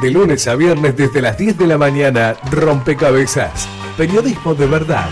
De lunes a viernes desde las 10 de la mañana, Rompecabezas. Periodismo de verdad.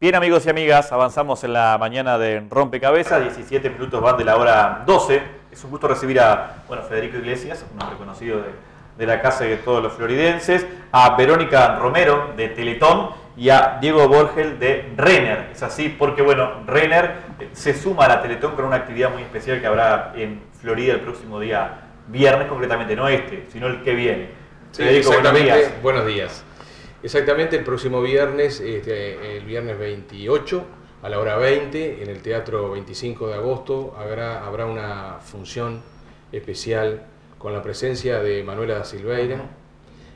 Bien amigos y amigas, avanzamos en la mañana de Rompecabezas, 17 minutos van de la hora 12. Es un gusto recibir a bueno, Federico Iglesias, un hombre conocido de, de la casa de todos los floridenses, a Verónica Romero de Teletón y a Diego Borgel de Renner. Es así porque, bueno, Renner eh, se suma a la Teletón con una actividad muy especial que habrá en Florida el próximo día viernes, concretamente, no este, sino el que viene. Sí, exactamente. Buenos días. Exactamente, el próximo viernes, este, el viernes 28 a la hora 20, en el Teatro 25 de agosto, habrá, habrá una función especial con la presencia de Manuela da Silveira,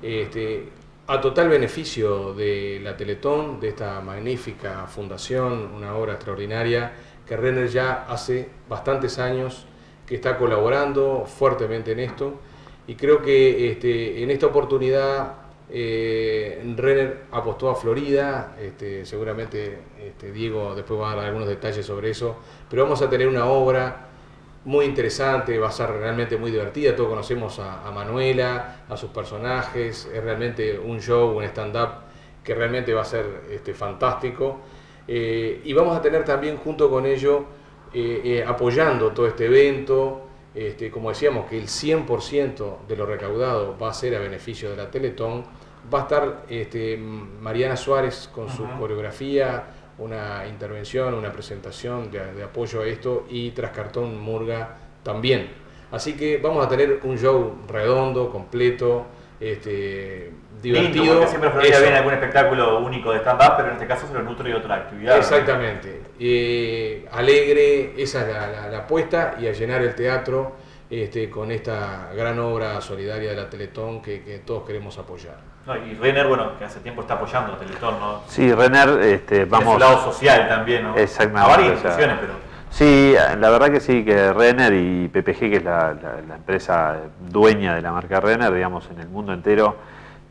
este, a total beneficio de la Teletón, de esta magnífica fundación, una obra extraordinaria que Renner ya hace bastantes años que está colaborando fuertemente en esto y creo que este, en esta oportunidad eh, Renner apostó a Florida, este, seguramente este, Diego después va a dar algunos detalles sobre eso, pero vamos a tener una obra muy interesante, va a ser realmente muy divertida, todos conocemos a, Manuela, a sus personajes, es realmente un show, un stand-up que realmente va a ser fantástico. Eh, y vamos a tener también junto con ello eh, eh, apoyando todo este evento, este, como decíamos, que el 100% de lo recaudado va a ser a beneficio de la Teletón, va a estar este, Mariana Suárez con su coreografía, una intervención, una presentación de, apoyo a esto y Trascartón Murga también. Así que vamos a tener un show redondo, completo, este, divertido. Lindo, siempre Florida viene algún espectáculo único de stand-up, pero en este caso se lo nutre de otra actividad. Exactamente. Eh, alegre, esa es la, apuesta, y a llenar el teatro este, con esta gran obra solidaria de la Teletón que, todos queremos apoyar. y Renner, bueno, que hace tiempo está apoyando a Teletón, ¿no? Sí, Renner, este, vamos... su lado social también, ¿no? Exactamente. A varias instituciones, pero... Sí, la verdad que sí, que Renner y PPG, que es la, empresa dueña de la marca Renner, digamos, en el mundo entero,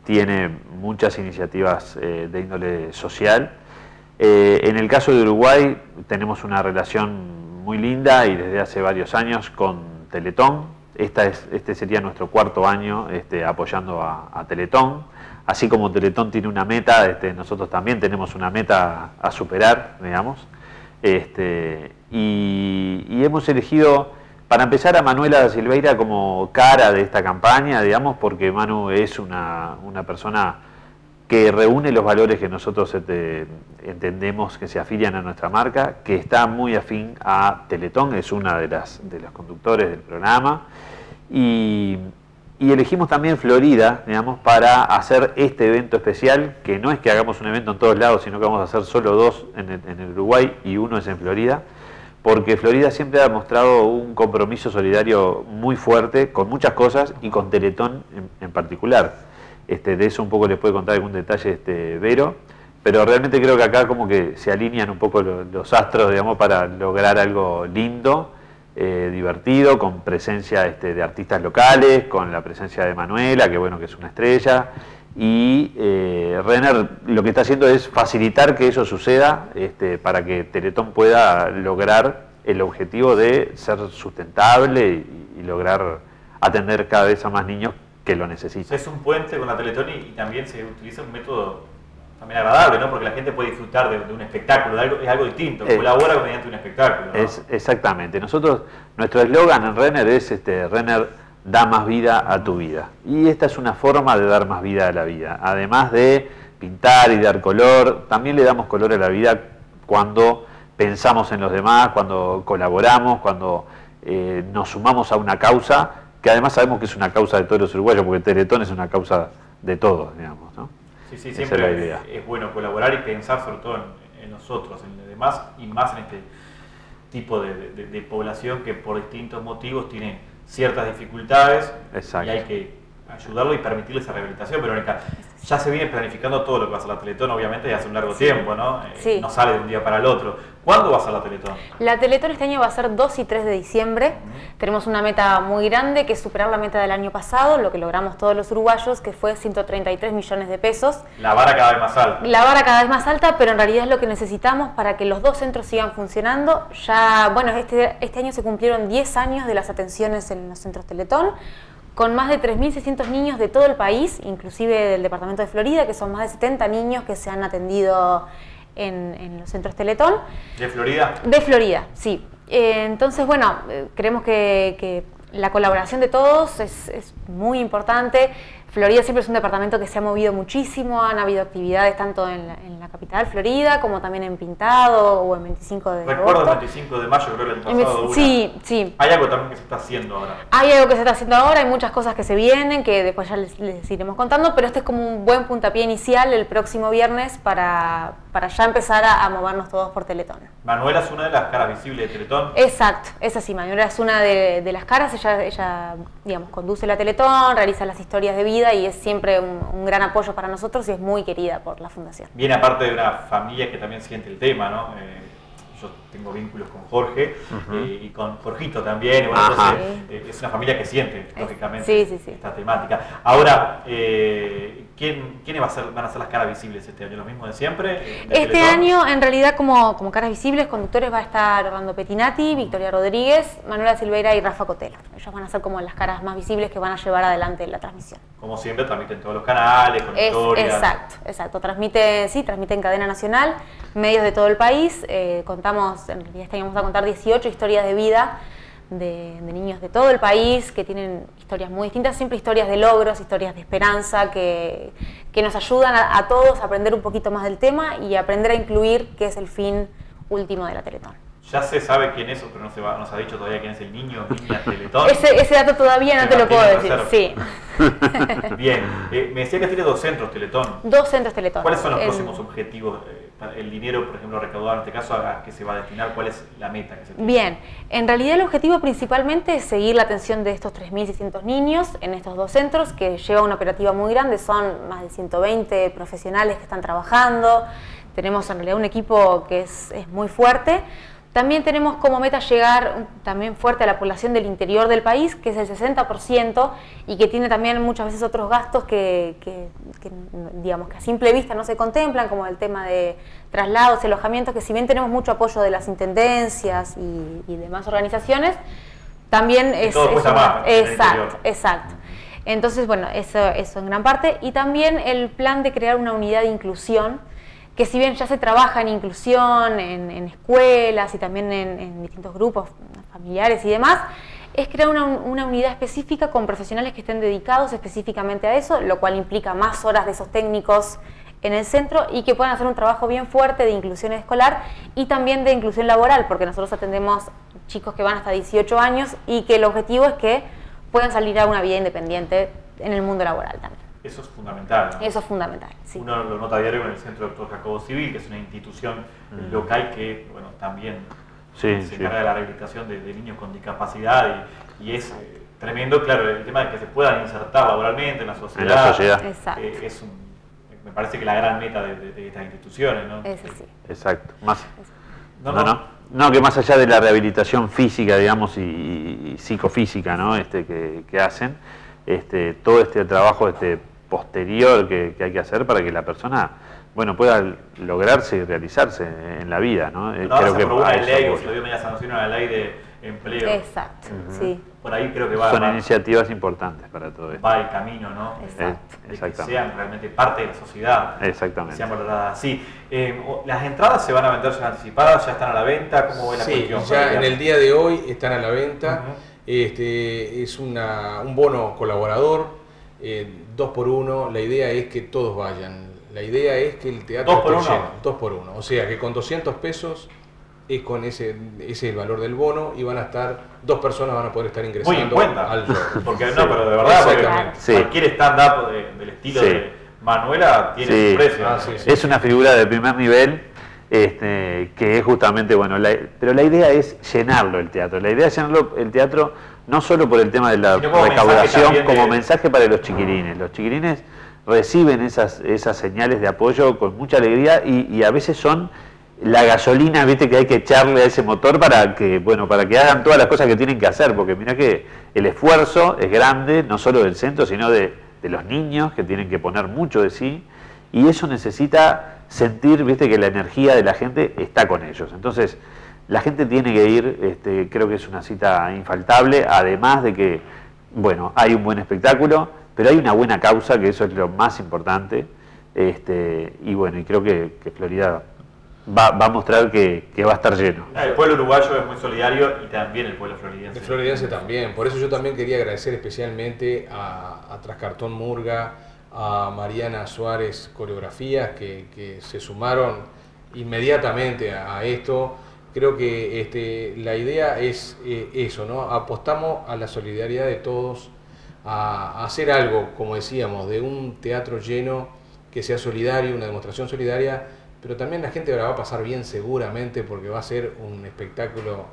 tiene muchas iniciativas eh, de índole social. Eh, en el caso de Uruguay tenemos una relación muy linda y desde hace varios años con Teletón. Esta es, este sería nuestro cuarto año este, apoyando a, Teletón. Así como Teletón tiene una meta, este, nosotros también tenemos una meta a superar, digamos. Este, y, hemos elegido para empezar a Manuela da Silveira como cara de esta campaña, digamos, porque Manu es una, persona que reúne los valores que nosotros este, entendemos que se afilian a nuestra marca, que está muy afín a Teletón, es una de las de los conductores del programa, y, elegimos también Florida, digamos, para hacer este evento especial, que no es que hagamos un evento en todos lados, sino que vamos a hacer solo dos en el Uruguay y uno es en Florida porque Florida siempre ha mostrado un compromiso solidario muy fuerte con muchas cosas y con Teletón en, particular. Este, de eso un poco les puede contar algún detalle este Vero, pero realmente creo que acá como que se alinean un poco los, astros, digamos, para lograr algo lindo, eh, divertido, con presencia este, de artistas locales, con la presencia de Manuela, que bueno, que es una estrella, y eh, Renner lo que está haciendo es facilitar que eso suceda este, para que Teletón pueda lograr el objetivo de ser sustentable y, lograr atender cada vez a más niños que lo necesitan. Es un puente con la Teletón y, también se utiliza un método también agradable, ¿no? porque la gente puede disfrutar de, un espectáculo, es algo distinto, eh, colabora mediante un espectáculo. Es, exactamente, nosotros, nuestro eslogan en Renner es este, Renner da más vida a tu vida. Y esta es una forma de dar más vida a la vida. Además de pintar y dar color, también le damos color a la vida cuando pensamos en los demás, cuando colaboramos, cuando eh, nos sumamos a una causa, que además sabemos que es una causa de todos los uruguayos, porque Teletón es una causa de todos, digamos. ¿no? Sí, sí, siempre es, bueno colaborar y pensar sobre todo en, nosotros, en los demás y más en este tipo de población que por distintos motivos tiene ciertas dificultades y hay que ayudarlo y permitirle esa rehabilitación. Pero ya se viene planificando todo lo que va a ser la Teletón, obviamente, hace un largo tiempo, ¿no? Eh, no sale de un día para el otro. ¿Cuándo va a ser la Teletón? La Teletón este año va a ser 2 y 3 de diciembre. Tenemos una meta muy grande, que es superar la meta del año pasado, lo que logramos todos los uruguayos, que fue 133 millones de pesos. La vara cada vez más alta. La vara cada vez más alta, pero en realidad es lo que necesitamos para que los dos centros sigan funcionando. Ya, bueno, este, este año se cumplieron 10 años de las atenciones en los centros Teletón con más de 3.600 niños de todo el país, inclusive del departamento de Florida, que son más de 70 niños que se han atendido en, los centros Teletón. ¿De Florida? De Florida, sí. Eh, entonces, bueno, eh, creemos que, la colaboración de todos es, es muy importante. Florida siempre es un departamento que se ha movido muchísimo, han habido actividades tanto en la, capital, Florida, como también en Pintado o en 25 de Recuerdo el 25 de mayo, creo que el año pasado. Sí, sí. Hay algo también que se está haciendo ahora. Hay algo que se está haciendo ahora, hay muchas cosas que se vienen, que después ya les, iremos contando, pero este es como un buen puntapié inicial el próximo viernes para, para ya empezar a, movernos todos por Teletón. Manuela es una de las caras visibles de Teletón. Exacto, es así, Manuela es una de, de las caras, ella, ella, digamos, conduce la Teletón, realiza las historias de vida y es siempre un, gran apoyo para nosotros y es muy querida por la Fundación. Viene aparte de una familia que también siente el tema, ¿no? Eh, yo tengo vínculos con Jorge eh, y con Jorgito también. bueno, eh, es una familia que siente, lógicamente, esta temática. Ahora, ¿quién, ¿quiénes va a ser, van a ser las caras visibles este año? ¿Lo mismo de siempre? este año, en realidad, como, como caras visibles, conductores va a estar Orlando Petinati, Victoria Rodríguez, Manuela Silveira y Rafa Cotelo. Ellos van a ser como las caras más visibles que van a llevar adelante la transmisión. Como siempre, transmiten todos los canales, con historias. Exacto, exacto. Transmite, sí, transmiten cadena nacional, medios de todo el país. Eh, en realidad vamos a contar 18 historias de vida de, niños de todo el país que tienen historias muy distintas, siempre historias de logros, historias de esperanza, que, nos ayudan a, todos a aprender un poquito más del tema y aprender a incluir qué es el fin último de la Teletón. Ya se sabe quién es, pero no se, va, no se ha dicho todavía quién es el niño niña Teletón. Ese, ese dato todavía no te lo puedo decir, sí. Bien, eh, me decía que tiene dos centros Teletón. Dos centros Teletón. ¿Cuáles son los próximos objetivos? Eh, el dinero, por ejemplo, recaudado en este caso, a qué se va a destinar? ¿Cuál es la meta que se tiene? Bien, en realidad el objetivo principalmente es seguir la atención de estos 3.600 niños en estos dos centros, que lleva una operativa muy grande, son más de 120 profesionales que están trabajando, tenemos en realidad un equipo que es, es muy fuerte, también tenemos como meta llegar también fuerte a la población del interior del país, que es el 60%, y que tiene también muchas veces otros gastos que, digamos, que a simple vista no se contemplan, como el tema de traslados, alojamientos, que si bien tenemos mucho apoyo de las intendencias y, demás organizaciones, también es... Todo más exacto, exacto. Entonces, bueno, eso, eso en gran parte. Y también el plan de crear una unidad de inclusión, que si bien ya se trabaja en inclusión, en, escuelas y también en, distintos grupos familiares y demás, es crear una, unidad específica con profesionales que estén dedicados específicamente a eso, lo cual implica más horas de esos técnicos en el centro y que puedan hacer un trabajo bien fuerte de inclusión escolar y también de inclusión laboral, porque nosotros atendemos chicos que van hasta 18 años y que el objetivo es que puedan salir a una vida independiente en el mundo laboral también. Eso es fundamental. Eso es fundamental, sí. Uno lo nota diario en el Centro Doctor Jacobo Civil, que es una institución mm. local que bueno, también se encarga de la rehabilitación de, niños con discapacidad y, es eh, tremendo, claro, el tema de que se puedan insertar laboralmente en la sociedad. En la sociedad. Exacto. Eh, es me parece que la gran meta de, estas instituciones, ¿no? Es así. Exacto. Más, no, no, no, que más allá de la rehabilitación física, digamos, y, psicofísica, ¿no? Este, que, que hacen, este, todo este trabajo este, posterior que, hay que hacer para que la persona bueno, pueda lograrse y realizarse en la vida. ¿no? Eh, creo que una ley, se dio media sanción a la ley de empleo. Exacto, sí. Por ahí creo que va Son iniciativas importantes para todo esto. Va el camino, ¿no? Exacto. De que sean realmente parte de la sociedad. Exactamente. Sean valoradas así. Eh, ¿Las entradas se van a vender ya anticipadas? ¿Ya están a la venta? ¿Cómo va la sí, ya en el día de hoy están a la venta. este, es una, un bono colaborador eh, dos por uno, la idea es que todos vayan. La idea es que el teatro ¿Dos por uno? Dos por uno. O sea que con 200 pesos es con ese, ese es el valor del bono y van a estar, dos personas van a poder estar ingresando Muy en cuenta, al Porque no, pero de verdad, cualquier stand-up del estilo de Manuela tiene su precio. Ah, es una figura de primer nivel este, que es justamente, bueno, pero la idea es llenarlo el teatro. La idea es llenarlo el teatro no solo por el tema de la recaudación, como mensaje para los chiquirines. Los chiquirines reciben esas, esas señales de apoyo con mucha alegría y, a veces son la gasolina viste que hay que echarle a ese motor para que bueno para que hagan todas las cosas que tienen que hacer porque mira que el esfuerzo es grande no solo del centro sino de, de los niños que tienen que poner mucho de sí y eso necesita sentir viste que la energía de la gente está con ellos entonces la gente tiene que ir, este, creo que es una cita infaltable, además de que bueno, hay un buen espectáculo, pero hay una buena causa, que eso es lo más importante. Este, y bueno, y creo que, Florida va, a mostrar que, va a estar lleno. Ah, el pueblo uruguayo es muy solidario y también el pueblo floridense. El floridense también. Por eso yo también quería agradecer especialmente a, a Trascartón Murga, a Mariana Suárez Coreografías, que, se sumaron inmediatamente a, esto. Creo que este, la idea es eh, eso, ¿no? Apostamos a la solidaridad de todos, a, hacer algo, como decíamos, de un teatro lleno que sea solidario, una demostración solidaria, pero también la gente la va a pasar bien seguramente porque va a ser un espectáculo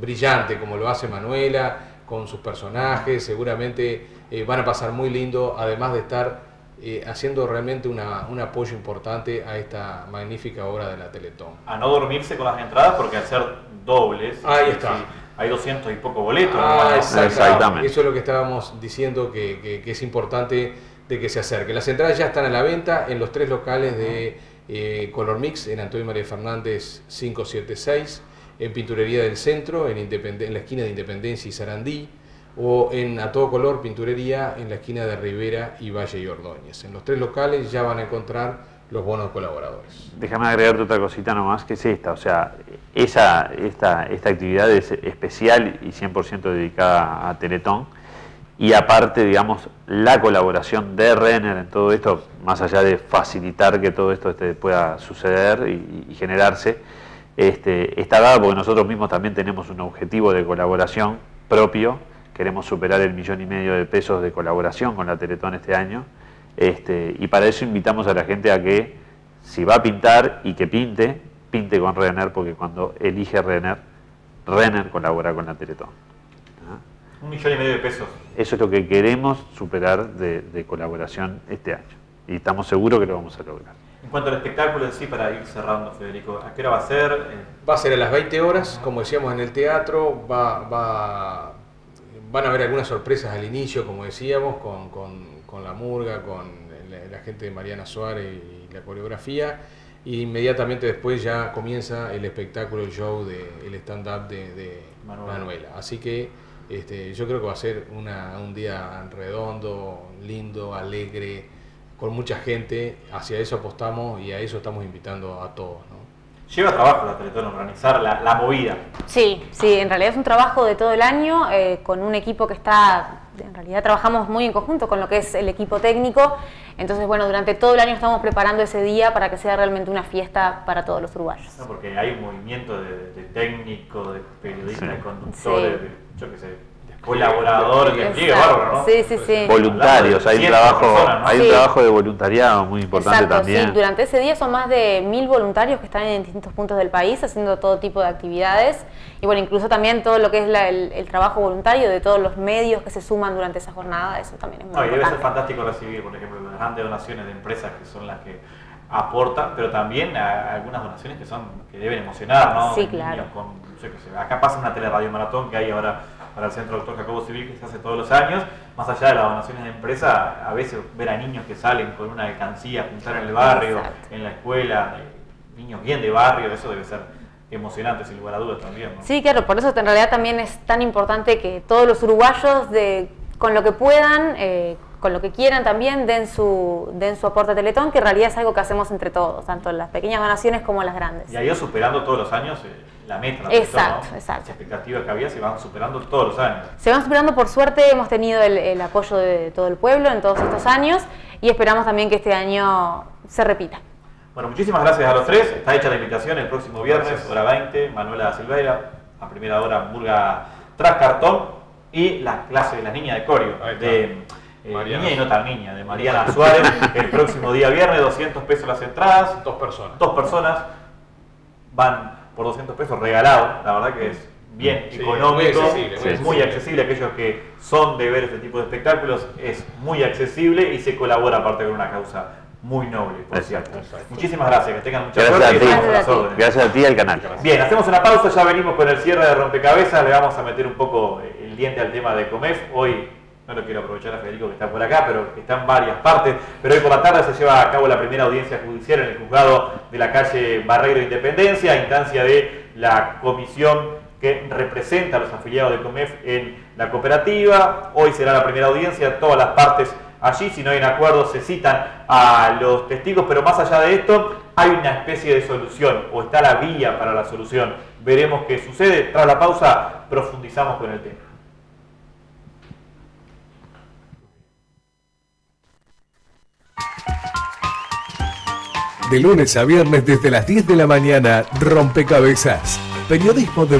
brillante como lo hace Manuela, con sus personajes, seguramente eh, van a pasar muy lindo, además de estar eh, haciendo realmente una, un apoyo importante a esta magnífica obra de la Teletón. A no dormirse con las entradas porque al ser dobles, Ahí está. hay 200 y poco boletos. Ah, exactamente. Eso es lo que estábamos diciendo que, es importante de que se acerque. Las entradas ya están a la venta en los tres locales de eh, Color Mix, en Antonio María Fernández 576, en Pinturería del Centro, en, en la esquina de Independencia y Sarandí, o en A Todo Color Pinturería en la esquina de Rivera y Valle y Ordóñez. En los tres locales ya van a encontrar los bonos colaboradores. Déjame agregarte otra cosita nomás, que es esta, o sea, esa, esta, esta actividad es especial y 100% dedicada a Teletón, y aparte, digamos, la colaboración de Renner en todo esto, más allá de facilitar que todo esto este, pueda suceder y, generarse, este, está dada porque nosotros mismos también tenemos un objetivo de colaboración propio, queremos superar el millón y medio de pesos de colaboración con la Teletón este año. Este, y para eso invitamos a la gente a que, si va a pintar y que pinte, pinte con Renner, porque cuando elige Renner, Renner colabora con la Teletón. ¿Ah? Un millón y medio de pesos. Eso es lo que queremos superar de, colaboración este año. Y estamos seguros que lo vamos a lograr. En cuanto al espectáculo en sí, para ir cerrando, Federico, ¿a qué hora va a ser? Va a ser a las 20 horas, como decíamos en el teatro, va, va van a haber algunas sorpresas al inicio, como decíamos, con, la murga, con la, gente de Mariana Suárez y la coreografía. Y inmediatamente después ya comienza el espectáculo, el show, de, el stand-up de, Manuela. Así que este, yo creo que va a ser un día redondo, lindo, alegre, con mucha gente. Hacia eso apostamos y a eso estamos invitando a todos. Lleva trabajo la Teletón organizar la, movida. Sí, sí, en realidad es un trabajo de todo el año eh, con un equipo que está, en realidad trabajamos muy en conjunto con lo que es el equipo técnico. Entonces, bueno, durante todo el año estamos preparando ese día para que sea realmente una fiesta para todos los uruguayos. porque hay un movimiento de, técnicos, de periodistas, de conductores, de, yo qué sé, colaborador que bárbaro, ¿no? Sí, sí, sí. Voluntarios, hay un trabajo, hay un trabajo de voluntariado muy importante Exacto, también. Sí. Durante ese día son más de mil voluntarios que están en distintos puntos del país haciendo todo tipo de actividades y bueno, incluso también todo lo que es el, trabajo voluntario de todos los medios que se suman durante esa jornada, eso también es muy importante. Y debe ser fantástico recibir, por ejemplo, las grandes donaciones de empresas que son las que aportan, pero también algunas donaciones que son que deben emocionar, ¿no? Sí, claro. acá pasa una teleradio maratón que hay ahora para el Centro Doctor Jacobo Civil que se hace todos los años, más allá de las donaciones de empresa, a veces ver a niños que salen con una alcancía a pintar en el barrio, en la escuela, eh, niños bien de barrio, eso debe ser emocionante, sin lugar a dudas también. Sí, claro, por eso en realidad también es tan importante que todos los uruguayos, de, con lo que puedan, eh, con lo que quieran también, den su, den su aporte a Teletón, que en realidad es algo que hacemos entre todos, tanto las pequeñas donaciones como las grandes. Y ha ido superando todos los años. Eh, la meta. Exacto, exacto. Las expectativas que había se van superando todos los años. Se van superando, por suerte, hemos tenido el, apoyo de todo el pueblo en todos estos años y esperamos también que este año se repita. Bueno, muchísimas gracias a los tres. Está hecha la invitación el próximo viernes, hora 20, Manuela Silveira, a primera hora Murga tras cartón y la clase de las niñas de Corio, de eh, niña y no tan niña, de Mariana Suárez, el próximo día viernes, 200 pesos las entradas. Dos personas. Dos personas van por 200 pesos regalado, la verdad que es bien económico, es muy accesible. Aquellos que son de ver este tipo de espectáculos, es muy accesible y se colabora aparte con una causa muy noble, por cierto. Muchísimas gracias, que tengan mucha gracias suerte. A ti. Gracias, gracias a ti y al canal. Bien, hacemos una pausa, ya venimos con el cierre de rompecabezas, le vamos a meter un poco el diente al tema de Comef. Hoy no lo quiero aprovechar a Federico que está por acá, pero que está en varias partes. Pero hoy por la tarde se lleva a cabo la primera audiencia judicial en el juzgado de la calle Barreiro Independencia, instancia de la Comisión que representa a los afiliados de COMEF en la cooperativa. Hoy será la primera audiencia, todas las partes allí, si no hay un acuerdo se citan a los testigos, pero más allá de esto hay una especie de solución o está la vía para la solución. Veremos qué sucede. Tras la pausa profundizamos con el tema. De lunes a viernes desde las 10 de la mañana, Rompecabezas. Periodismo de